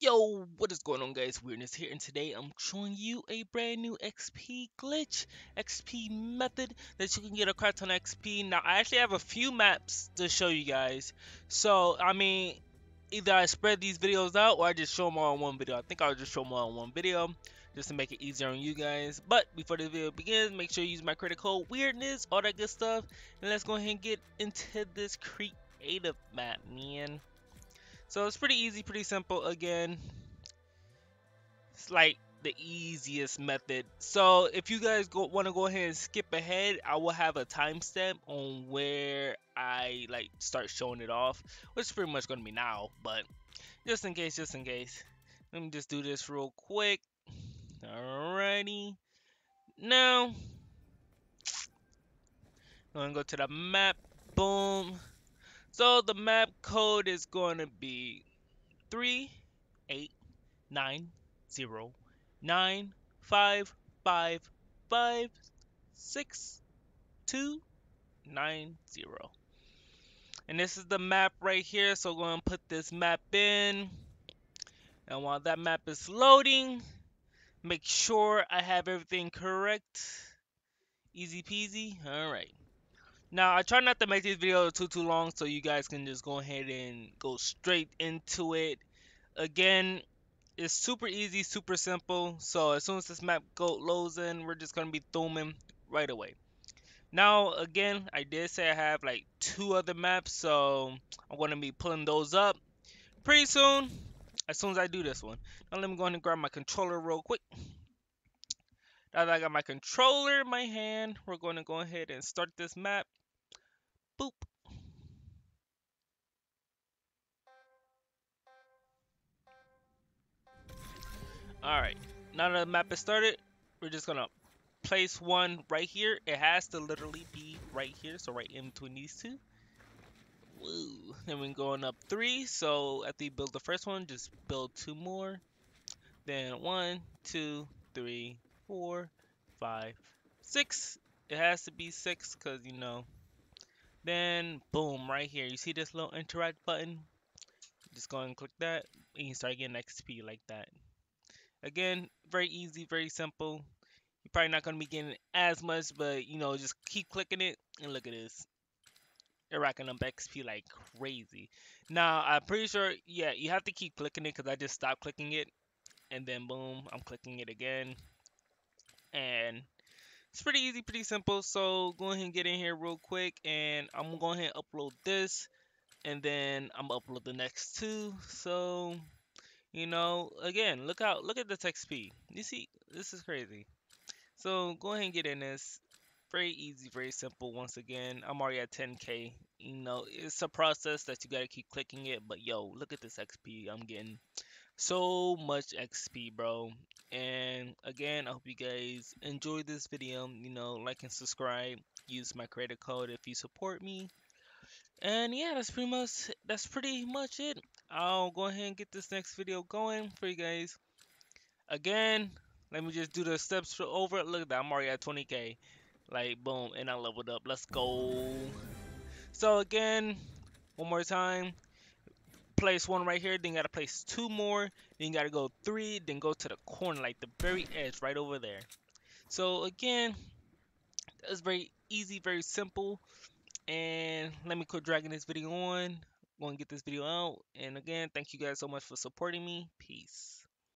Yo, what is going on guys? Weirdness here and today I'm showing you a brand new XP glitch, XP method that you can get a crap ton XP. Now I actually have a few maps to show you guys. So, I mean, either I spread these videos out or I just show them all in one video. I think I'll just show them all in one video just to make it easier on you guys. But before the video begins, make sure you use my credit code weirdness, all that good stuff. And let's go ahead and get into this creative map, man. So it's pretty easy, pretty simple. Again, it's like the easiest method. So if you guys go want to go ahead and skip ahead, I will have a timestamp on where I like start showing it off, which is pretty much gonna be now. But just in case, just in case, let me just do this real quick. Alrighty. Now, I'm gonna go to the map. Boom. So the map code is going to be 389095556290. And this is the map right here, so we're going to put this map in. And while that map is loading, make sure I have everything correct. Easy peasy. All right. Now, I try not to make this video too too long so you guys can just go ahead and go straight into it. Again, it's super easy, super simple. So as soon as this map go loads in, we're just gonna be thumbing right away. Now, again, I did say I have like two other maps, so I'm gonna be pulling those up pretty soon. As soon as I do this one. Now let me go ahead and grab my controller real quick. Now that I got my controller in my hand, we're going to go ahead and start this map. Boop. Alright, now that the map is started, we're just gonna place one right here. It has to literally be right here, so right in between these two. Woo. Then we're going up three, so after you build the first one, just build two more. Then one, two, three, four, five, six. It has to be six, because, you know, then boom, right here. You see this little interact button? Just go and click that and you start getting XP like that. Again, very easy, very simple. You're probably not gonna be getting as much, but you know, just keep clicking it and look at this. You're racking up XP like crazy. Now, I'm pretty sure, yeah, you have to keep clicking it because I just stopped clicking it. And then boom, I'm clicking it again. And it's pretty easy, pretty simple. So go ahead and get in here real quick, and I'm going to upload this, and then I'm gonna upload the next two. So you know, again, look out, look at the XP. You see, this is crazy. So go ahead and get in this. Very easy, very simple. Once again, I'm already at 10k. You know, it's a process that you gotta keep clicking it, but yo, look at this XP I'm getting so much XP, bro. And again, I hope you guys enjoyed this video. You know, like and subscribe. Use my credit code if you support me. And yeah, that's pretty much that's pretty much it. I'll go ahead and get this next video going for you guys. Again, let me just do the steps for over. Look at that, I'm already at 20k. Like boom, and I leveled up. Let's go. So again, one more time place one right here, then you gotta place two more, then you gotta go three, then go to the corner, like the very edge right over there. So again, that's very easy, very simple. And let me quit dragging this video on. I'm gonna get this video out. And again, thank you guys so much for supporting me. Peace.